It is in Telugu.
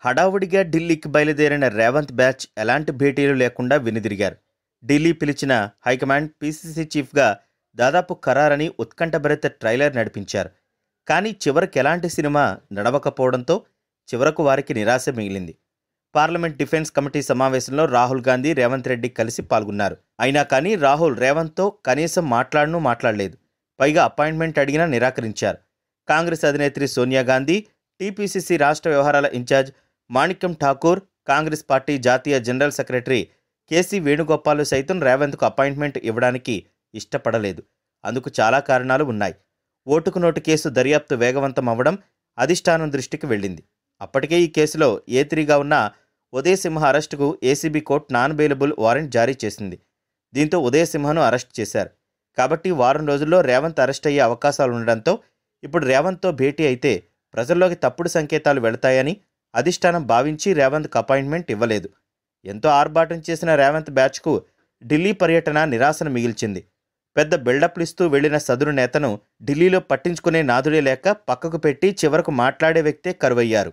హడావుడిగా ఢిల్లీకి బయలుదేరిన రేవంత్ బ్యాచ్ ఎలాంటి భేటీలు లేకుండా వెనుదిరిగారు. ఢిల్లీ పిలిచిన హైకమాండ్ పీసీసీ చీఫ్గా దాదాపు ఖరారని ఉత్కంఠభరిత ట్రైలర్ నడిపించారు. కానీ చివరికి ఎలాంటి సినిమా నడవకపోవడంతో చివరకు వారికి నిరాశ మిగిలింది. పార్లమెంట్ డిఫెన్స్ కమిటీ సమావేశంలో రాహుల్ గాంధీ రేవంత్ రెడ్డి కలిసి పాల్గొన్నారు. అయినా కానీ రాహుల్ రేవంత్తో కనీసం మాట్లాడను మాట్లాడలేదు. పైగా అపాయింట్మెంట్ అడిగినా నిరాకరించారు. కాంగ్రెస్ అధినేత్రి సోనియా గాంధీ టీపీసీసీ రాష్ట్ర వ్యవహారాల ఇన్ఛార్జ్ మాణిక్యం ఠాకూర్ కాంగ్రెస్ పార్టీ జాతీయ జనరల్ సెక్రటరీ కేసీ వేణుగోపాల్ సైతం రేవంత్కు అపాయింట్మెంట్ ఇవ్వడానికి ఇష్టపడలేదు. అందుకు చాలా కారణాలు ఉన్నాయి. ఓటుకు నోటు కేసు దర్యాప్తు వేగవంతం అవ్వడం అధిష్టానం దృష్టికి వెళ్ళింది. అప్పటికే ఈ కేసులో ఏ త్రీగా ఉన్న ఉదయసింహ అరెస్టుకు ACB court non bailable warrant జారీ చేసింది. దీంతో ఉదయసింహను అరెస్ట్ చేశారు. కాబట్టి వారం రోజుల్లో రేవంత్ అరెస్ట్ అయ్యే అవకాశాలు ఉండడంతో ఇప్పుడు రేవంత్తో భేటీ అయితే ప్రజల్లోకి తప్పుడు సంకేతాలు వెళతాయని అధిష్టానం భావించి రేవంత్కు అపాయింట్మెంట్ ఇవ్వలేదు. ఎంతో ఆర్భాటం చేసిన రేవంత్ బ్యాచ్కు ఢిల్లీ పర్యటన నిరాశను మిగిల్చింది. పెద్ద బిల్డప్లు ఇస్తూ వెళ్ళిన సదురు నేతను ఢిల్లీలో పట్టించుకునే నాదుడే లేక పక్కకు పెట్టి చివరకు మాట్లాడే వ్యక్తే కరువయ్యారు.